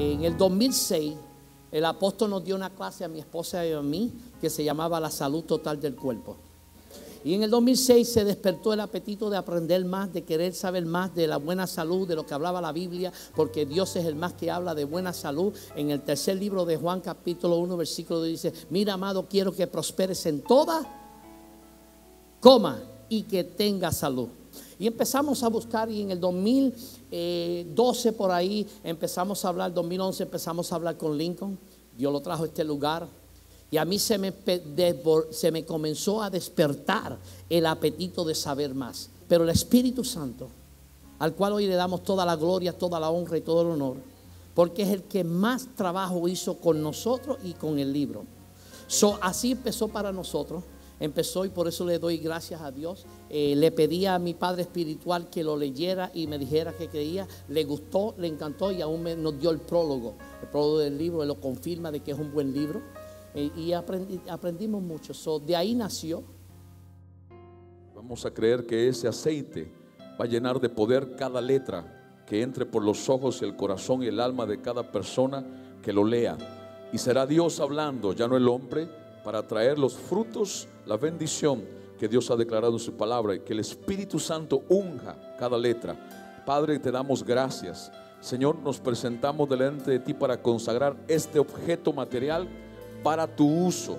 En el 2006, el apóstol nos dio una clase a mi esposa y a mí que se llamaba La salud total del cuerpo. Y en el 2006 se despertó el apetito de aprender más, de querer saber más de la buena salud, de lo que hablaba la Biblia, porque Dios es el más que habla de buena salud. En el tercer libro de Juan capítulo 1 versículo dice, mira amado, quiero que prosperes en toda, coma, y que tenga salud. Y empezamos a buscar y en el 2012 por ahí empezamos a hablar, 2011 empezamos a hablar con Lincoln. Dios lo trajo a este lugar. Y a mí se me, se me comenzó a despertar el apetito de saber más. Pero el Espíritu Santo, al cual hoy le damos toda la gloria, toda la honra y todo el honor, porque es el que más trabajo hizo con nosotros y con el libro. Así empezó para nosotros empezó y por eso le doy gracias a Dios. Eh, le pedí a mi padre espiritual que lo leyera y me dijera que creía. Le gustó, le encantó y aún me, nos dio el prólogo. El prólogo del libro, lo confirma de que es un buen libro. Eh, y aprendimos mucho. de ahí nació. Vamos a creer que ese aceite va a llenar de poder cada letra que entre por los ojos el corazón y el alma de cada persona que lo lea. Y será Dios hablando, ya no el hombre, para traer los frutos, la bendición que Dios ha declarado en su palabra y que el Espíritu Santo unja cada letra. Padre, te damos gracias. Señor, nos presentamos delante de ti para consagrar este objeto material para tu uso,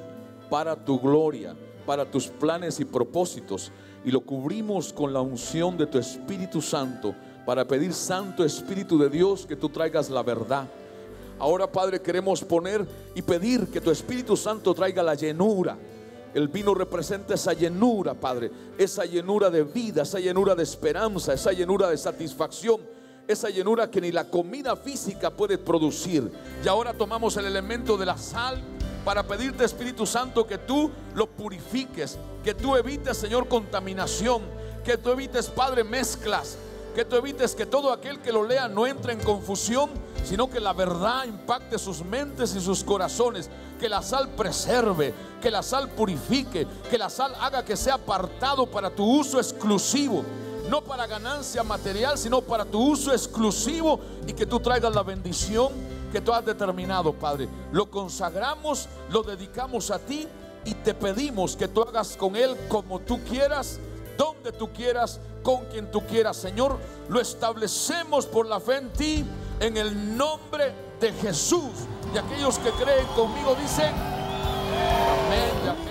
para tu gloria, para tus planes y propósitos. Y lo cubrimos con la unción de tu Espíritu Santo para pedir, Santo Espíritu de Dios, que tú traigas la verdad Ahora, Padre, queremos poner y pedir que tu Espíritu Santo traiga la llenura. El vino representa esa llenura, Padre, esa llenura de vida, esa llenura de esperanza, esa llenura de satisfacción, esa llenura que ni la comida física puede producir. Y ahora tomamos el elemento de la sal para pedirte, Espíritu Santo, que tú lo purifiques, que tú evites, Señor, contaminación, que tú evites, Padre, mezclas, que tú evites que todo aquel que lo lea no entre en confusión, sino que la verdad impacte sus mentes y sus corazones, que la sal preserve, que la sal purifique, que la sal haga que sea apartado para tu uso exclusivo, no para ganancia material, sino para tu uso exclusivo y que tú traigas la bendición que tú has determinado, Padre. Lo consagramos, lo dedicamos a ti y te pedimos que tú hagas con él como tú quieras donde tú quieras, con quien tú quieras. Señor, lo establecemos por la fe en ti, en el nombre de Jesús. Y aquellos que creen conmigo dicen, amén.